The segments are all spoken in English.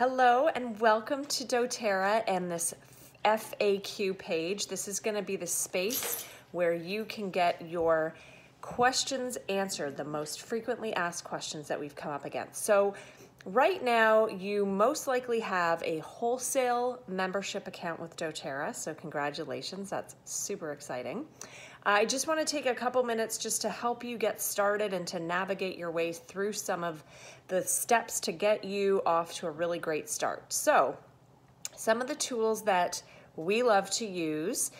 Hello and welcome to doTERRA and this FAQ page. This is going to be the space where you can get your questions answered, the most frequently asked questions that we've come up against. So right now you most likely have a wholesale membership account with doTERRA, so congratulations, that's super exciting. I just want to take a couple minutes just to help you get started and to navigate your way through some of the steps to get you off to a really great start. So, some of the tools that we love to use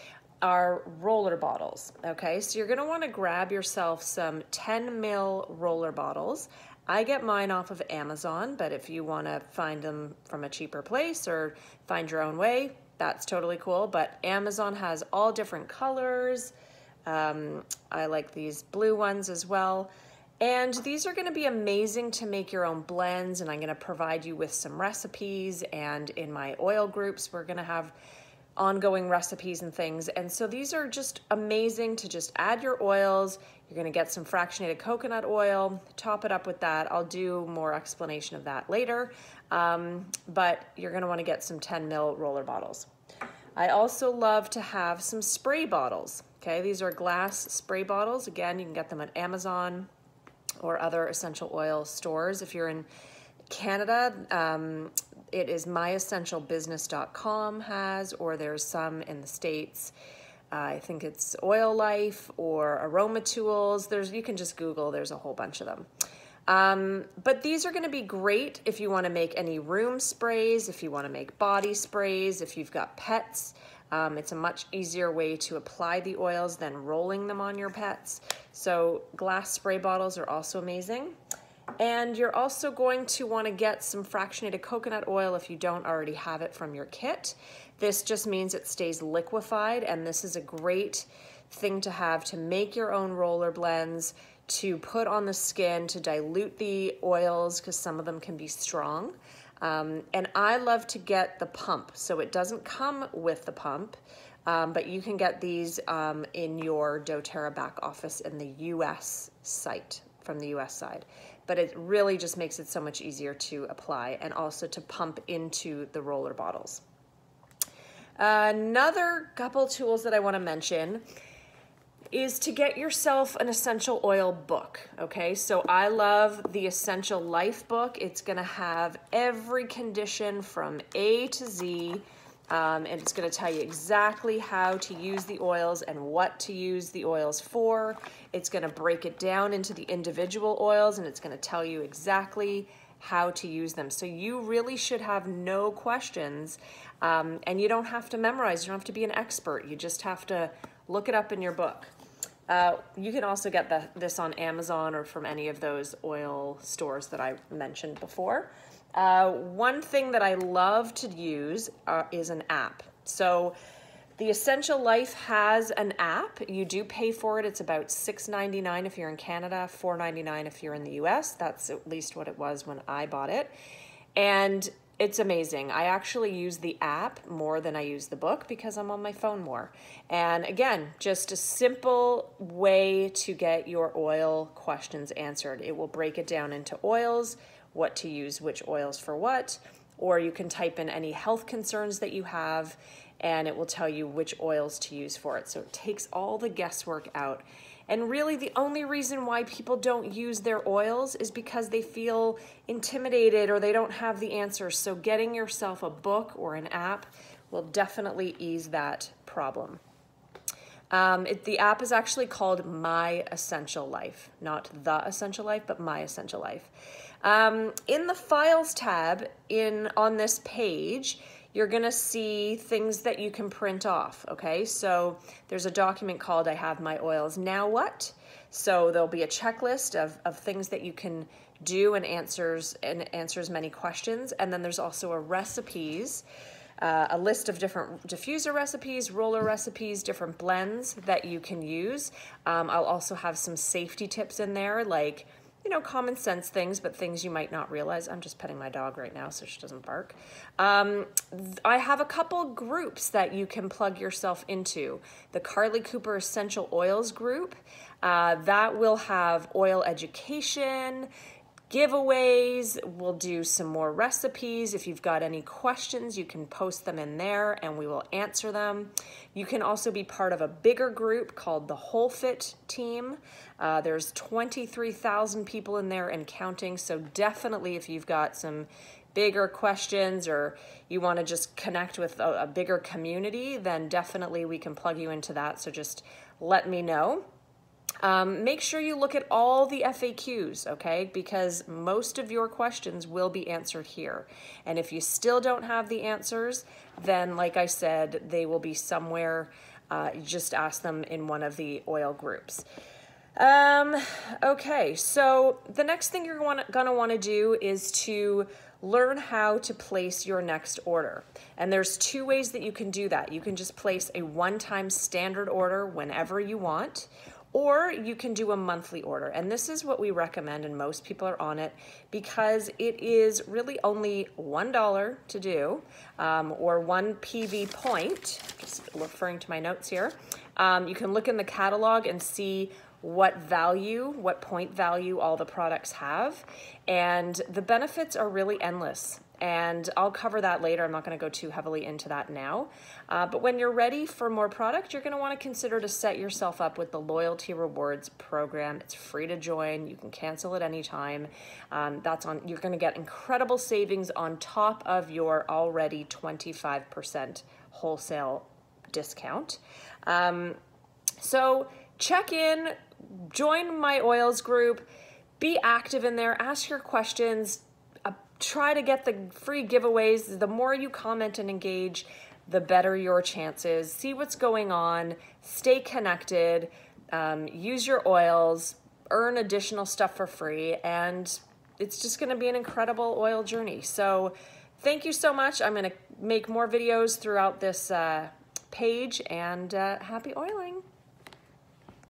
are roller bottles. Okay, so you're gonna wanna grab yourself some 10 mil roller bottles. I get mine off of Amazon, but if you wanna find them from a cheaper place or find your own way, that's totally cool. But Amazon has all different colors, um, I like these blue ones as well. And these are gonna be amazing to make your own blends and I'm gonna provide you with some recipes and in my oil groups, we're gonna have ongoing recipes and things. And so these are just amazing to just add your oils. You're gonna get some fractionated coconut oil, top it up with that. I'll do more explanation of that later. Um, but you're gonna wanna get some 10 mil roller bottles. I also love to have some spray bottles. Okay, these are glass spray bottles. Again, you can get them at Amazon or other essential oil stores. If you're in Canada, um, it is myessentialbusiness.com has, or there's some in the States. Uh, I think it's Oil Life or Aroma Tools. There's you can just Google. There's a whole bunch of them. Um, but these are going to be great if you want to make any room sprays, if you want to make body sprays, if you've got pets. Um, it's a much easier way to apply the oils than rolling them on your pets. So glass spray bottles are also amazing. And you're also going to want to get some fractionated coconut oil if you don't already have it from your kit. This just means it stays liquefied and this is a great thing to have to make your own roller blends, to put on the skin, to dilute the oils because some of them can be strong. Um, and I love to get the pump. So it doesn't come with the pump, um, but you can get these um, in your doTERRA back office in the US site, from the US side. But it really just makes it so much easier to apply and also to pump into the roller bottles. Another couple tools that I wanna mention is to get yourself an essential oil book. Okay, so I love the Essential Life book. It's gonna have every condition from A to Z, um, and it's gonna tell you exactly how to use the oils and what to use the oils for. It's gonna break it down into the individual oils and it's gonna tell you exactly how to use them. So you really should have no questions um, and you don't have to memorize, you don't have to be an expert. You just have to look it up in your book. Uh, you can also get the, this on Amazon or from any of those oil stores that I mentioned before. Uh, one thing that I love to use uh, is an app. So the Essential Life has an app. You do pay for it. It's about $6.99 if you're in Canada, $4.99 if you're in the US. That's at least what it was when I bought it. And it's amazing. I actually use the app more than I use the book because I'm on my phone more. And again, just a simple way to get your oil questions answered. It will break it down into oils, what to use, which oils for what, or you can type in any health concerns that you have and it will tell you which oils to use for it. So it takes all the guesswork out and really, the only reason why people don't use their oils is because they feel intimidated or they don't have the answers. So, getting yourself a book or an app will definitely ease that problem. Um, it, the app is actually called My Essential Life, not The Essential Life, but My Essential Life. Um, in the Files tab in on this page, you're gonna see things that you can print off, okay? So there's a document called I have my oils, now what? So there'll be a checklist of, of things that you can do and answers and answers many questions. And then there's also a recipes, uh, a list of different diffuser recipes, roller recipes, different blends that you can use. Um, I'll also have some safety tips in there like you know, common sense things, but things you might not realize. I'm just petting my dog right now so she doesn't bark. Um, I have a couple groups that you can plug yourself into. The Carly Cooper Essential Oils group, uh, that will have oil education, giveaways. We'll do some more recipes. If you've got any questions, you can post them in there and we will answer them. You can also be part of a bigger group called the Whole Fit team. Uh, there's 23,000 people in there and counting. So definitely if you've got some bigger questions or you want to just connect with a, a bigger community, then definitely we can plug you into that. So just let me know. Um, make sure you look at all the FAQs, okay? Because most of your questions will be answered here. And if you still don't have the answers, then like I said, they will be somewhere. Uh, just ask them in one of the oil groups. Um, okay, so the next thing you're gonna want to do is to learn how to place your next order. And there's two ways that you can do that. You can just place a one-time standard order whenever you want, or you can do a monthly order. And this is what we recommend, and most people are on it because it is really only $1 to do, um, or one PV point, just referring to my notes here. Um, you can look in the catalog and see what value, what point value all the products have. And the benefits are really endless. And I'll cover that later. I'm not going to go too heavily into that now. Uh, but when you're ready for more product, you're going to want to consider to set yourself up with the Loyalty Rewards program. It's free to join. You can cancel at any time. Um, that's on. You're going to get incredible savings on top of your already 25% wholesale discount. Um, so check in, join my oils group, be active in there, ask your questions, uh, try to get the free giveaways. The more you comment and engage, the better your chances. See what's going on, stay connected, um, use your oils, earn additional stuff for free, and it's just gonna be an incredible oil journey. So thank you so much. I'm gonna make more videos throughout this uh, page and uh, happy oiling.